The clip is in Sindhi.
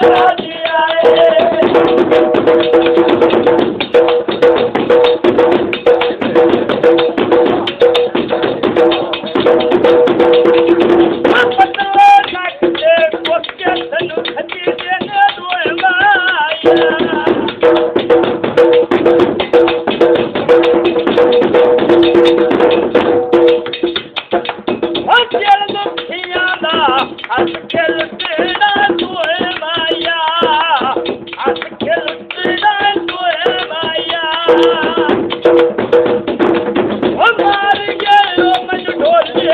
I'm not the one that's وارگی اوپن ਢੋਲ کي